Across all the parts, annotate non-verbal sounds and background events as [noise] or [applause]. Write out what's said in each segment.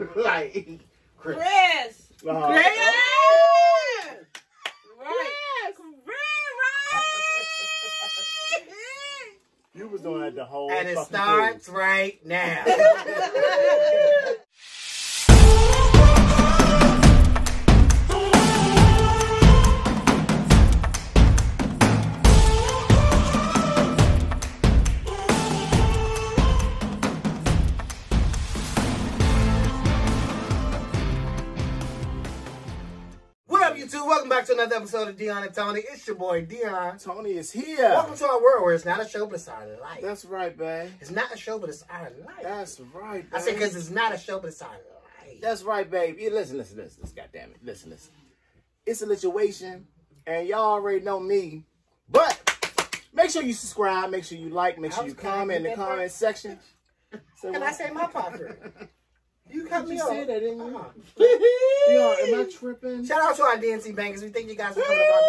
[laughs] like Chris. Chris. uh, Chris. Right. Yes. You was doing that the whole And it starts right now. [laughs] [laughs] another episode of Dion and Tony. It's your boy Dion. Tony is here. Welcome to our world where it's not a show, but it's our life. That's right, babe. It's not a show, but it's our life. That's right. I said because it's not a show, but it's our life. That's right, babe. Yeah, listen, listen, listen, listen. God damn it. Listen, listen. It's a situation, and y'all already know me. But make sure you subscribe, make sure you like, make sure you comment in the comment section. So [laughs] Can I say my part? [laughs] You cut me you off. say that, didn't you? Uh-huh. Dion, am I tripping? Shout out to our D&T Bangers. We think you guys are coming to rock.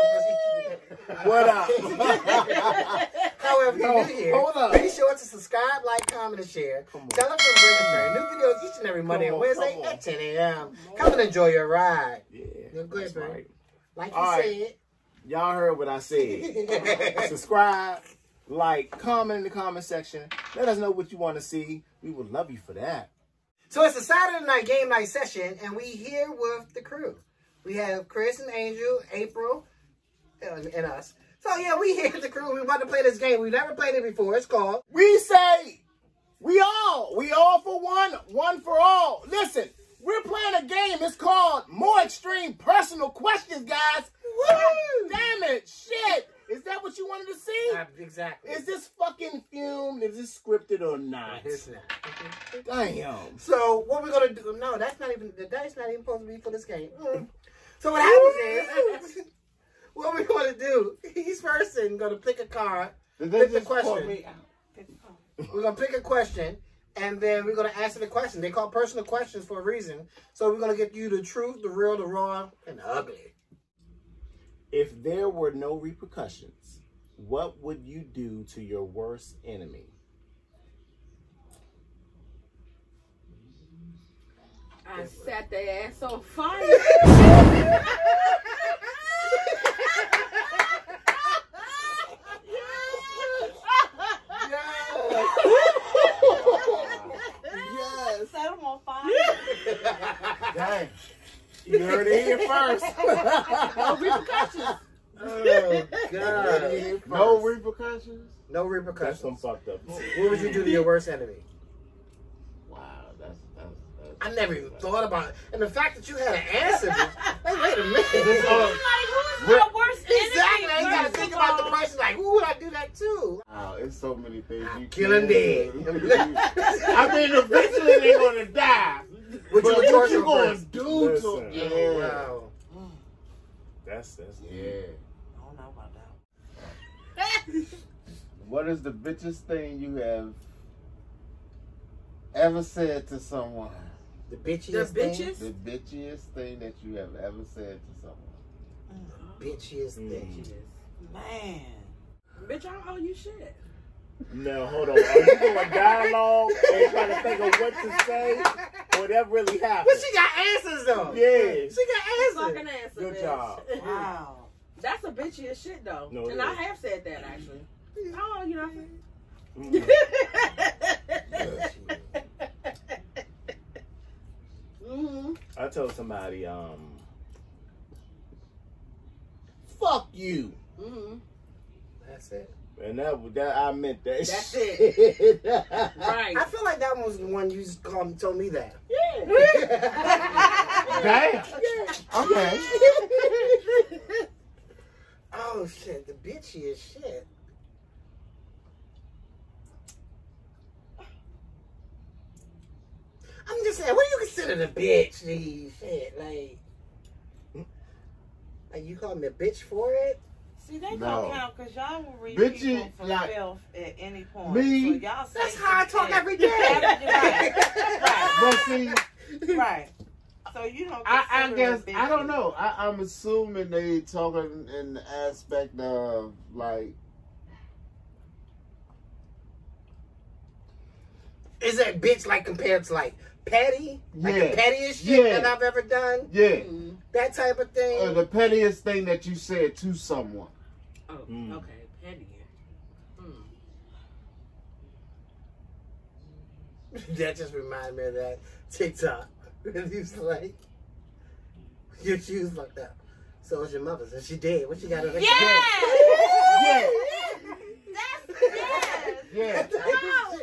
[laughs] What up? [laughs] However, No, you're new here. hold up. Be sure to subscribe, like, comment, and share. Tell them to bring a friend. New videos each and every Monday and Wednesday on. at 10 a.m. Come and enjoy your ride. Yeah, You're good, that's babe. right. Like All right. you Y'all heard what I said. said. [laughs] subscribe, like, comment in the comment section. Let us know what you want to see. We would love you for that. So it's a Saturday night game night session, and we here with the crew. We have Chris and Angel, April, and us. So yeah, we here with the crew. We're about to play this game. We've never played it before. It's called We say, we all, we all for one, one for all. Listen, we're playing a game. It's called More Extreme Personal Questions, guys. Woo! Damn it, shit. Is that what you wanted to see? Uh, exactly. Is this fucking filmed? Is this scripted or not? It's not. Damn. So what we're gonna do? No, that's not even. That's not even supposed to be for this game. Mm. So what happens is, [laughs] what we're gonna do? Each person gonna pick a card. Pick the question. We're gonna pick a question, and then we're gonna answer the question. They call personal questions for a reason. So we're gonna get you the truth, the real, the raw, and the ugly. If there were no repercussions, what would you do to your worst enemy? I set their ass on fire. yes. Set them on fire. Dang. You heard it here first. [laughs] No repercussions. Oh God! no repercussions? No That's repercussions. some fucked up. What would you do to your worst enemy? Wow, that's, that's, that's I never even thought about it. And the fact that you had an answer, bitch, [laughs] like, wait a minute. This, uh, Like, who's my worst enemy? Exactly. You gotta think about the all? person. Like, who would I do that to? Wow, it's so many things I'm you killing can dead. [laughs] I mean, eventually they're gonna die. Would but what you gonna do Listen. to? Yeah, oh. Wow. that's that's Yeah. I don't know about that. [laughs] What is the bitchest thing you have ever said to someone? The bitchiest. The bitchiest thing. The bitchiest thing that you have ever said to someone? The Bitchiest thing. Man. Bitch, I don't owe you shit. No, hold on. Are you doing dialogue and trying to think of what to say, or that really happened? But she got answers though. Yeah. She got answers Fucking answers. answer, Good bitch. job. Wow. That's a bitchy as shit, though. No, it and I have said that, actually. Oh, you know. Mm. mm-hmm. [laughs] I told somebody, um, fuck you, Mm-hmm. That's it. And that was- that I meant that. That's [laughs] shit. Right. I feel like that one was the one you just called, me, told me that. Yeah. Damn. [laughs] Okay. [laughs] oh shit, the bitchiest shit. I'm just saying, what do you consider the bitch? These shit, like, like you call me a bitch for it? See, they No. don't count because y'all will read Bitchy, people for like- filth at any point. Me? So y'all That's how I talk shit. every day. right, [laughs] But see, right, right. So you don't. I, I guess it I don't know. I, I'm assuming they talking in the aspect of like Is that bitch like compared to like petty, like Yeah. the pettiest shit Yeah. that I've ever done, Yeah. that type of thing. Uh, the pettiest thing that you said to someone. Oh, Mm. okay. Petty. Mm. [laughs] that just reminded me of that TikTok. [laughs] And he was like, your shoes fucked up. So is your mother's, and she did. What you got to Yeah! [laughs] Yeah. That's yes. Yeah.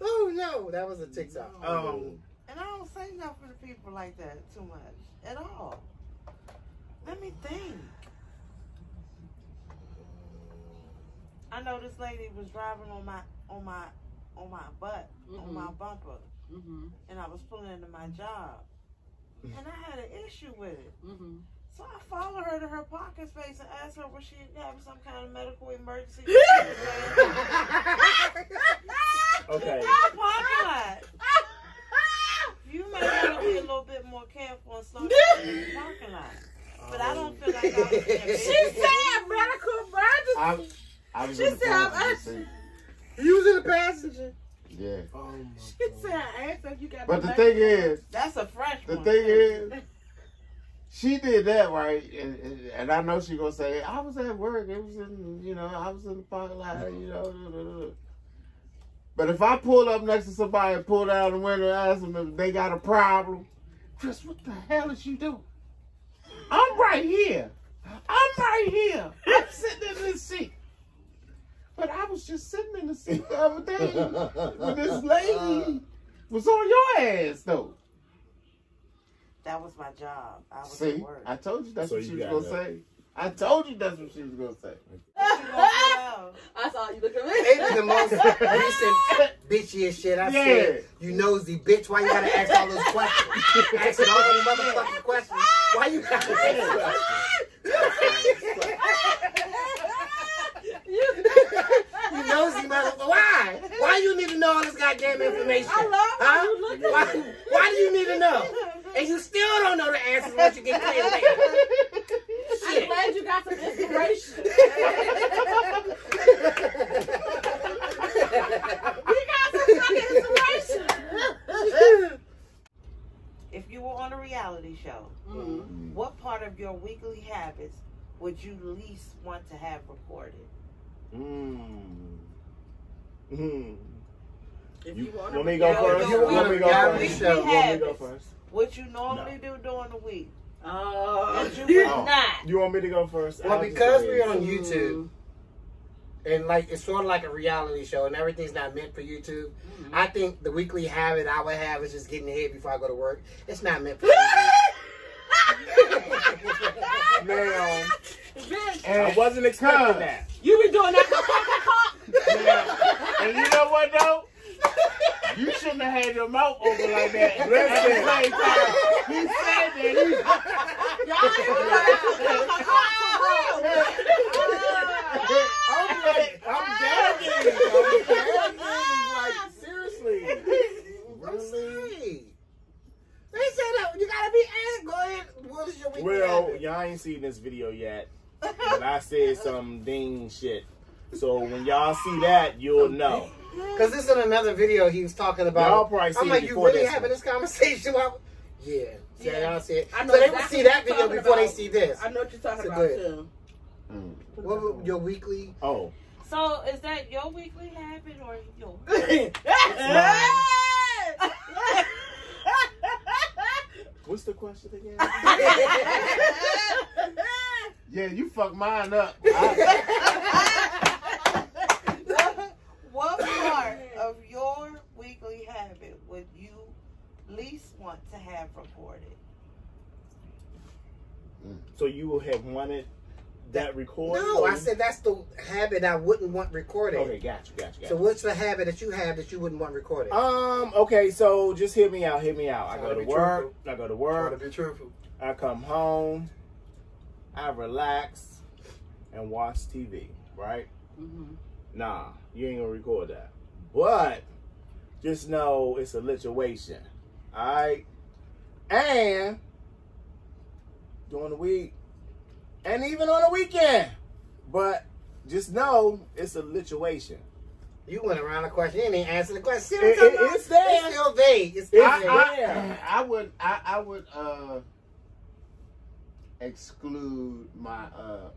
Oh no, that was a TikTok. Um, And I don't say nothing to people like that too much at all. Let me think. I know this lady was driving on my on my on my butt on my bumper, Mm-hmm. and I was pulling into my job, and I had an issue with it. Mm-hmm. So I followed her to her parking space and asked her was she having some kind of medical emergency. [laughs] Okay. In the parking lot. You may want to be a little bit more careful and slow down in the parking lot. But I don't feel like I was [laughs] being She said medical emergency. I, I was She in the said I'm passenger you was in the passenger. Yeah. Oh my She said I asked if you got But the medical- thing is, That's a fresh one. the one. thing is, she did that right, and, and, and I know she gonna say I was at work. It was in, you know, I was in the parking lot, you know. da, da, da, da." But if I pull up next to somebody and pull down the window and ask them if they got a problem, Chris, what the hell is you doing? I'm right here. I'm right here. I'm sitting in this seat. But I was just sitting in the seat the other day when this lady was on your ass though. That was my job. I was See, at work. I told you that's So what you she was gonna that. say. I told you that's what she was gonna say. What you gonna do? I saw you look at me. Maybe the most [laughs] recent bitchiest shit I Yeah. said. You nosy bitch. Why you gotta ask all those questions? Asking all those motherfucking questions. Why you gotta ask [laughs] You nosy motherfucker. Why? Why you need to know all this goddamn information? I love how you Why, why do you need to know? And you still don't know the answers once you get clear later. I'm Shit. glad you got some inspiration. You got some fucking inspiration. If you were on a reality show, Mm. what part of your weekly habits would you least want to have recorded? Mm. Mm. If You, you want want me to go first? You want me to go first? You want me to go first? What you normally do during the week? Oh. That you would [laughs] Oh. not. You want me to go first? Well, I'll because we're on YouTube, and like it's sort of like a reality show, and everything's not meant for YouTube. I think the weekly habit I would have is just getting ahead before I go to work. It's not meant for [laughs] YouTube. Now, Bitch, I wasn't expecting that. you be doing that. Yeah. And you know what though? You shouldn't have had your mouth open like that. At the same time, he said that he. Y'all ain't doing that. I'm like, I'm gagging. I'm gagging. Like, seriously. I'm. They said that you gotta be asked. Go ahead. What is your weekly Well, habit? y'all ain't seen this video yet, but I said some ding shit. So when y'all see that, you'll know. Because this is another video he was talking about. Y'all probably seen I'm it like, you really this having one. this conversation? Well, [laughs] yeah. Yeah, Yeah. y'all see it. I know So they would exactly see that video talking before they see this. I know what you're talking So about good. too. Mm. What would your weekly? Oh, So is that your weekly habit or your? [laughs] what's the question again? [laughs] Yeah, you fucked mine up. [laughs] What part of your weekly habit would you least want to have reported? So you will have wanted that recorded? No, I said that's the habit I wouldn't want recorded. Okay, got you, got you, got So you. what's the habit that you have that you wouldn't want recorded? Um. Okay. So just hear me out. Hear me out. I go to to be work. I go to Try to work. be truthful. I come home. I relax and watch TV. Right? Mhm. Nah, you ain't gonna record that. But just know it's a lituation. Alright? And during the week. And even on the weekend. But just know it's a lituation. You went around the question. You didn't answer the question. It- it- it's there. It's still vague. It's still It's vague. I, there. I, I would I, I would uh exclude my uh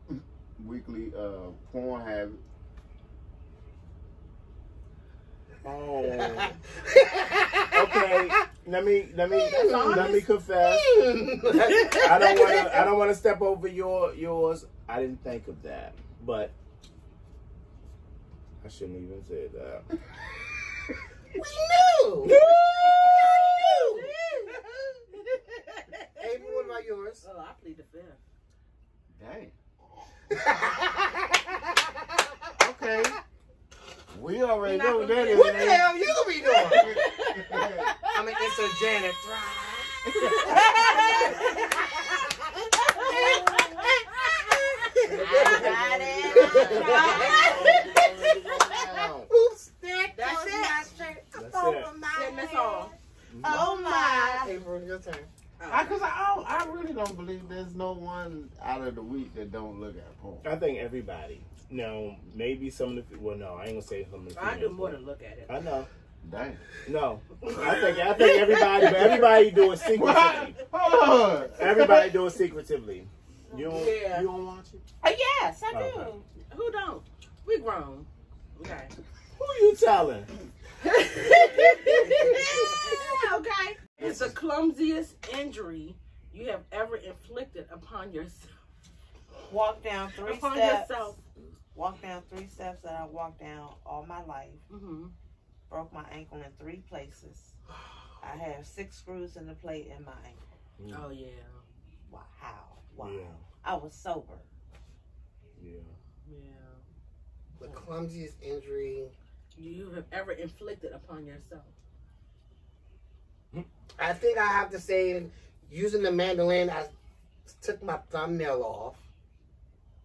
weekly uh porn habit. Oh. [laughs] Okay. Let me let me let me confess. I don't want to. [laughs] I don't want to step over your yours. I didn't think of that, but I shouldn't even say that. We knew. April, what about yours? Oh, I plead the fifth. Dang. [laughs] Okay. We already know what that is. What the hell you be doing? I mean, it's a Janet Oops. That's it. That's it. Send this on. Oh my. April, your turn. I, Cause I, don't, I really don't believe there's no one out of the week that don't look at porn. I think everybody. No, maybe some of the. Well, no, I ain't gonna say some of the. I do more but- than look at it. I know. Dang. No, I think I think everybody, but everybody do it [laughs] secretively. Hold on. Everybody do it secretively. You don't. Yeah. You don't watch it. Uh, yes, I do. Okay. Who don't? We grown. Okay. Who you telling? [laughs] okay. It's the clumsiest injury you have ever inflicted upon yourself. Walk down three upon steps. yourself. Walk down three steps that I walked down all my life. Mm-hmm. Broke my ankle in three places. I have six screws in the plate in my ankle. Oh yeah. Wow. How? Wow. Yeah. I was sober. Yeah. Yeah. The clumsiest injury. You have ever inflicted upon yourself. I think I have to say, using the mandolin, I took my thumbnail off,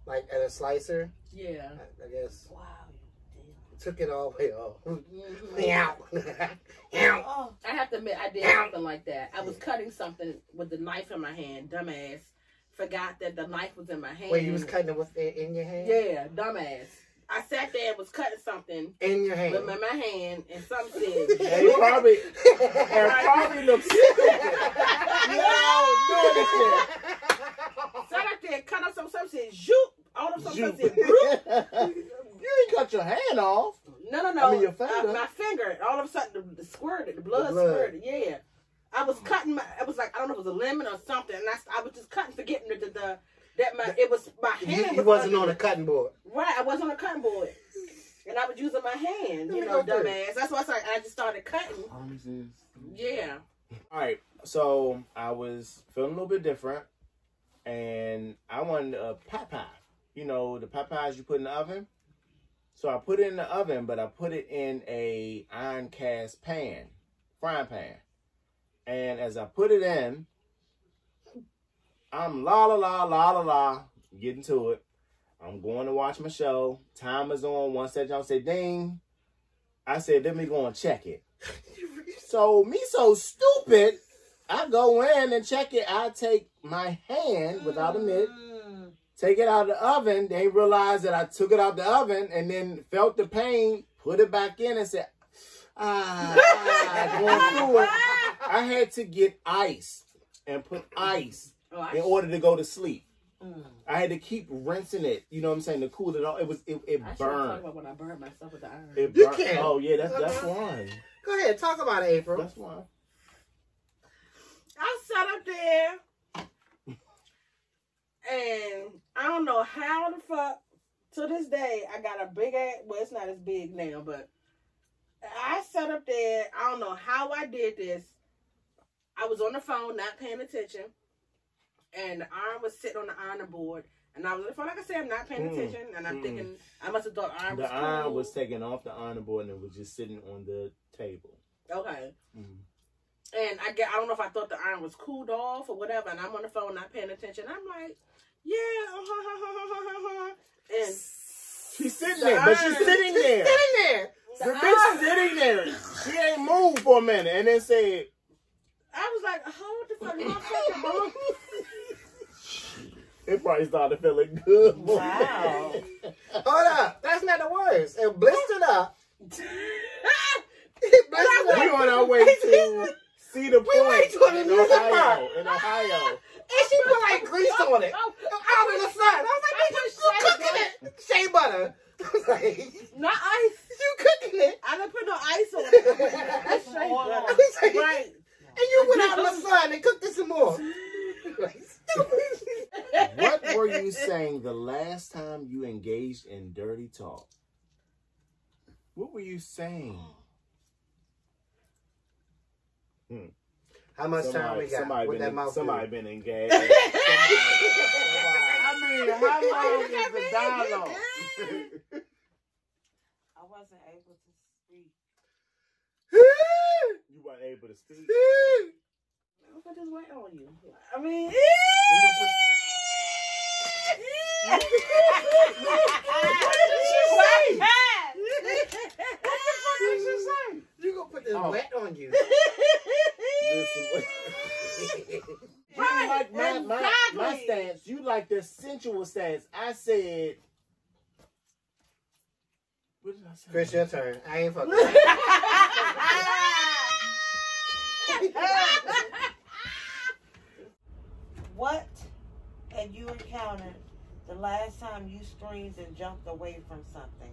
like at a slicer. Yeah. I, I guess Wow, took it all way off. [laughs] Mm-hmm. Meow. [laughs] Meow. Oh, I have to admit, I did something like that. I was cutting something with the knife in my hand. Dumbass. Forgot that the knife was in my hand. Wait, you was cutting it with it in your hand? Yeah, dumbass. I and was cutting something In your hand. with my, my hand, and something said, And he probably, and [laughs] probably looks stupid. [laughs] Yo, doing this shit. sat up there, cut up some, something said, zoop. All of Shoot. said, broop. [laughs] you ain't cut your hand off. No, no, no. I mean, your finger. Uh, my finger. All of a sudden, the, the squirted, the blood, The blood. squirted. Yeah. I was cutting my. It was like I don't know, if it was a lemon or something, and I, I was just cutting, forgetting that the, the that my it was my hand. you was wasn't under on a cutting board. Right, I wasn't on a cutting board, and I was using my hand. You know, dumbass. That's why I started, I just started cutting. Promises. Yeah. All right, so I was feeling a little bit different, and I wanted a pot pie. You know, the pot pies you put in the oven. So I put it in the oven, but I put it in a iron cast pan, frying pan. And as I put it in, I'm la la la la la la getting to it. I'm going to watch my show. Time is on. Once that jump say ding, I said, let me go and check it. [laughs] So me so stupid, I go in and check it. I take my hand without a mitt, take it out of the oven. They realized that I took it out the oven and then felt the pain, put it back in and said, ah, ah going through it. [laughs] I had to get ice and put ice Oh, in order to go to sleep. Mm. I had to keep rinsing it, you know what I'm saying, to cool it off. It was it, it I should talk burned. about when I burned myself with the iron. It You burned. can't. Oh yeah, that's that's one. Go ahead, talk about it, April. That's one. I sat up there and I don't know how the fuck to this day I got a big ass well it's not as big now, but I sat up there, I don't know how I did this. I was on the phone not paying attention and the iron was sitting on the ironing board and I was on the phone, like I said, I'm not paying Mm, attention and I'm mm. thinking I must have thought iron was The iron cool. was taken off the ironing board and it was just sitting on the table. Okay. Mhm. And I get I don't know if I thought the iron was cooled off or whatever, and I'm on the phone not paying attention. I'm like, yeah, and She's sitting The there, but she's iron- sitting there. Sitting there. The the bitch iron- sitting there. She ain't moved for a minute and then said, I was like, what the fuck, motherfucker, bro? [laughs] it probably started feeling good. Wow. [laughs] Hold up. That's not the worst. It blistered up. [laughs] we on our way to Cedar We went Point to an in Ohio. park. In Ohio. And she put like [laughs] grease oh, on it. Out in the sun. I was like, bitch, you, you cooking it. Shea butter. I was like, Not ice. you cooking it. I didn't put no ice on it. That's Oil. butter. Right. And you went out in the sun and cooked it some more. Like, [laughs] What were you saying the last time you engaged in dirty talk? What were you saying? Hmm. How much time we got somebody with been, that mouth? somebody been engaged. [laughs] I mean, how long is the dialogue? [laughs] I wasn't able to speak. you weren't able to speak. Look at this weight on you. I mean, what did [laughs] You gonna put this Oh. wet on you? Listen, [laughs] you like my, my, my stance. You like the sensual stance. I said. What did I say? Chris, your turn. I ain't fucking. [laughs] What had you encountered the last time you screamed and jumped away from something?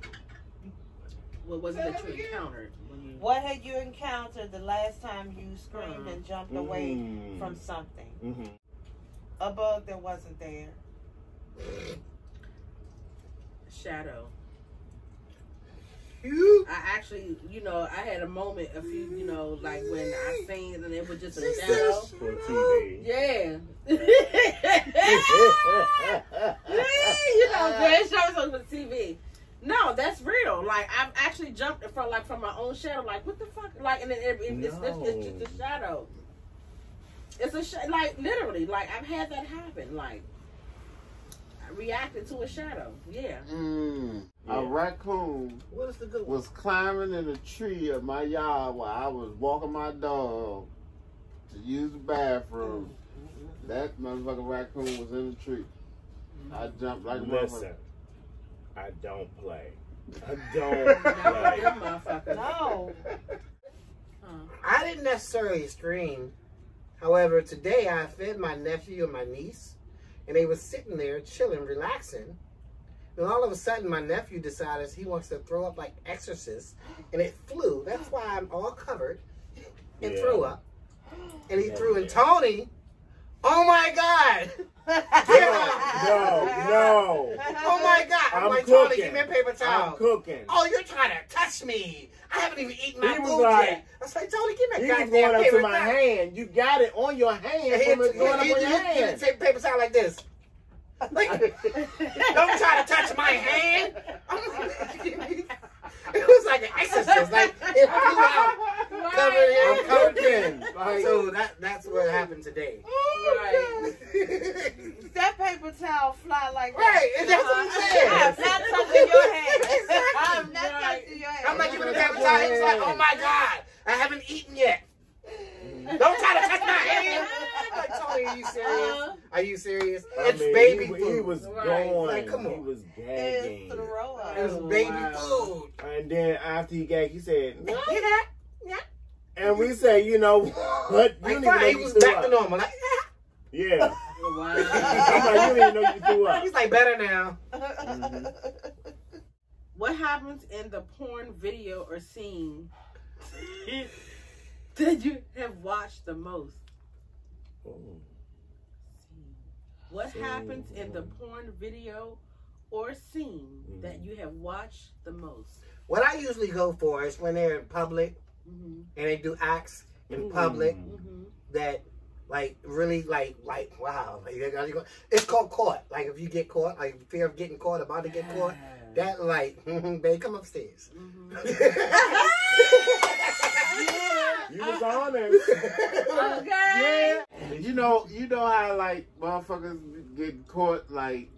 what was it that you encountered when you? What had you encountered the last time you screamed and jumped away Mm. from something? Mhm. A bug that wasn't there. Shadow. You. I actually, you know, I had a moment, a few, you know, like when I seen and it was just a She shadow. said For TV. Yeah. [laughs] you know, [laughs] great shows on the TV. No, that's real. Like I've actually jumped from like from my own shadow. Like what the fuck? Like and then it, it, it's, it's, it's just a shadow. It's a sh- like literally like I've had that happen. Like I reacted to a shadow. Yeah. Mm, Yeah. A raccoon What is the good was climbing in a tree of my yard while I was walking my dog to use the bathroom. That motherfucking raccoon was in the tree. I jumped like a Listen. I don't play. I [laughs] don't play. No. I didn't necessarily scream. However, today I fed my nephew and my niece, and they were sitting there chilling, relaxing. And all of a sudden, my nephew decided he wants to throw up like exorcist, and it flew. That's why I'm all covered and Yeah. threw up. And he Yeah, threw, and yeah. Tony, oh my God! No, no. [laughs] Oh my God! I'm, I'm like, Tony, cooking. give me a paper I'm towel. cooking. Oh, you're trying to touch me. I haven't even eaten my He food like- yet. I was like, Tony, give me He a was goddamn going up paper to my towel. hand. You got it on your hand he, from it he, going up he, on your he, he didn't take paper towel like this. [laughs] Like, don't try to touch my hand. [laughs] it was like an exorcist. Like [laughs] it flew out, covered covered in. cooking. Like, So oh, that that's what happened today. [laughs] Right. that paper towel fly like that. Right, and that's what I'm saying. I am not touching your hand. [laughs] Exactly. I am not Right. touching your hand. I'm like, give me the paper towel. He was like, oh my god, I haven't eaten yet. Don't try to touch my [laughs] hand. I'm like, Tony, are you serious? Uh-huh. Are you serious? I It's mean, baby he, food. He was Right. going. Like, come He on. was gagging. throw up. It was Oh, baby wow. food. And then after he gagged, he said, Yeah. and we say, you know what? You Like, didn't even fine, know he was back up. to normal. Like, Yeah. Wow. I'm like, you didn't even know you threw up. he's like, better now. [laughs] What happens in the porn video or scene [laughs] that you have watched the most? What So, happens in the porn video or scene Mhm. that you have watched the most? What I usually go for is when they're in public Mm-hmm. and they do acts in public Mm-hmm. that like really like like wow like, you gotta go- it's called caught like if you get caught like fear of getting caught about to get caught that like [laughs] babe come upstairs [laughs] [laughs] You was [laughs] on it. Okay. You know, you know how like motherfuckers get caught like,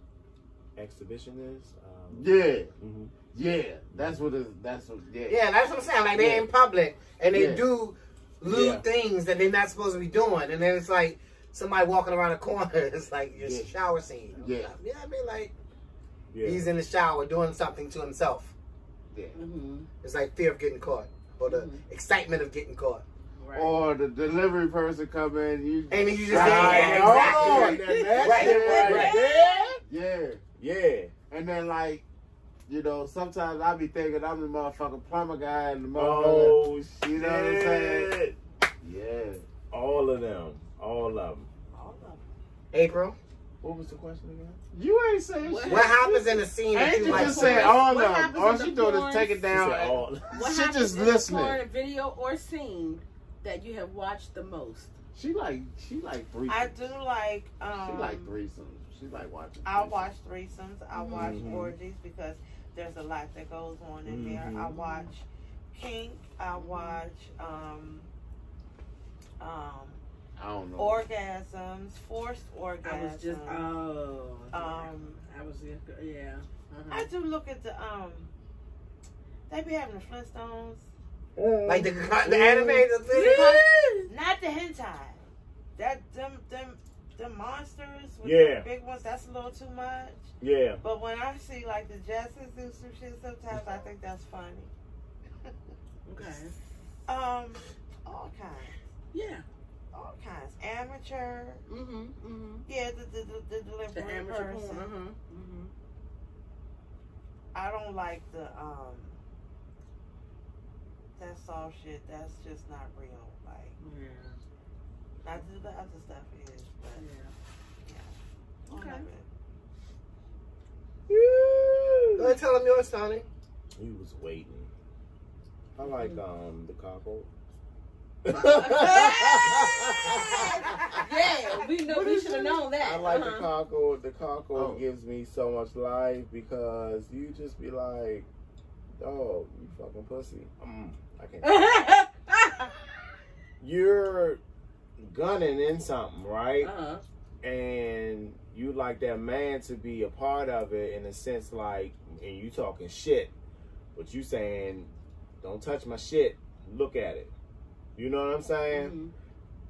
exhibitionists. Um, yeah, mhm. yeah. That's what it. That's what. Yeah. yeah that's what I'm saying like they're in public and they Yeah. do lewd Yeah. things that they're not supposed to be doing and then it's like somebody walking around a corner [laughs] it's like your Yeah. shower scene Yeah. You know yeah I mean like Yeah. he's in the shower doing something to himself yeah. Mm-hmm. it's like fear of getting caught or the Mhm. excitement of getting caught. Right. Or the delivery person come in, you And then you just Right, say, hold exactly. on. Now, Right, right, right right. there. yeah. Yeah. And then like, you know, sometimes I be thinking I'm the motherfucking plumber guy and the motherfucker. Oh, shit. You know what I'm saying? Yeah. All of them. All of them. All of them. April, What was the question again? You ain't saying What shit. what happens in the scene that Ain't you you like? just porn? saying all of them? All she the doing is porn? take it down. said all. What She happens just in the listening. porn video or scene that you have watched the most? She like she like threesomes. I do like. Um, She like threesomes. She like watching. I watch threesomes. I watch Mhm. orgies because there's a lot that goes on in there. I Mhm. watch kink. I watch um, um, I don't know. orgasms, forced orgasms. I was just oh. um, I was yeah. Uh-huh. I do look at the um. They be having the Flintstones, Like the, the anime, the thing? not the hentai. That them them the monsters with Yeah. the big ones. That's a little too much. Yeah. But when I see like the Jetsons do some shit, sometimes I think that's funny. Okay. Um, all kinds, Yeah. All kinds. Amateur, Mm-hmm. Mm-hmm. yeah, the the the, the The delivery amateur person. porn. Uh-huh. Mm-hmm. I don't like the um. That soft shit. That's just not real. Like, Yeah. not that the other stuff is, but Yeah. I don't Okay. like it. Go ahead, tell them yours, Tony. He was waiting. I like um the cockle. Yeah, we know. We should have known that. I like uh-huh. the cockle. The cockle Oh. gives me so much life because you just be like, oh, you fucking pussy. Mm, I can't. [laughs] You're gunning in something, right? uh-huh. and you like that man to be a part of it in a sense like and you talking shit but you saying don't touch my shit look at it you know what i'm saying Mhm.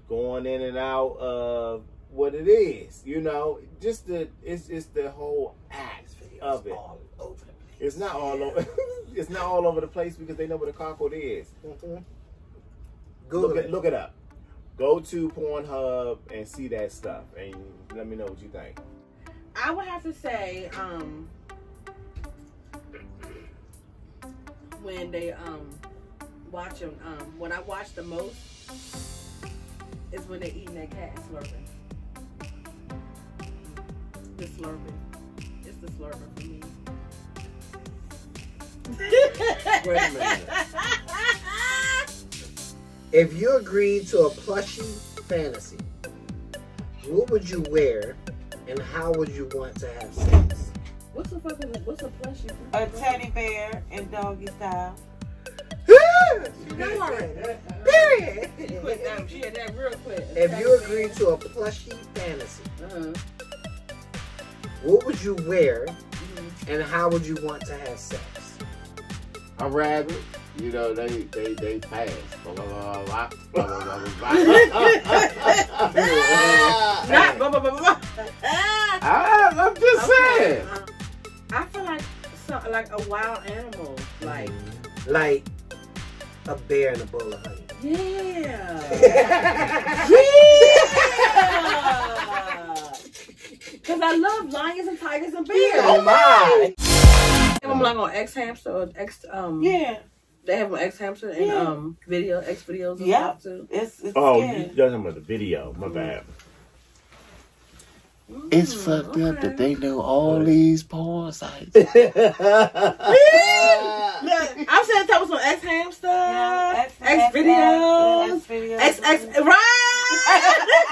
going in and out of what it is you know just the it's it's the whole act of it All over the place. it's not all over [laughs] it's not all over the place because they know what a cockle is Mhm. Google look it. it look it up go to pornhub and see that stuff and let me know what you think I would have to say, um, when they um watch them, um, when I watch the most is when they eating that cat slurping. The slurping. It's the slurping for me. Wait a minute. If you agreed to a plushie fantasy, what would you wear and how would you want to have sex? What's the fucking what's a plushie? A teddy bear in doggy style. She knew already. Period. She quit. She had that real quick. If you agreed to a plushie fantasy, uh -huh. what would you wear and how would you want to have sex? I'm. You know, they they they pass. Blah blah blah blah blah blah blah. blah. Blah. I'm just okay. saying. I feel like like a wild animal, like like a bear and a bowl of honey. yeah. Cause I love lions and tigers and bears. Oh my! They have them like on X Hamster or X um Yeah, they have them X Hamster and Yeah. um video X videos Yeah. too. it's it's Oh, yeah. you talking about the video? My bad. It's Mm, fucked up that they know all these porn sites. [laughs] Look, I'm saying that was on X Hamster, Yeah, X videos, X videos. X X right.